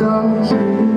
lover's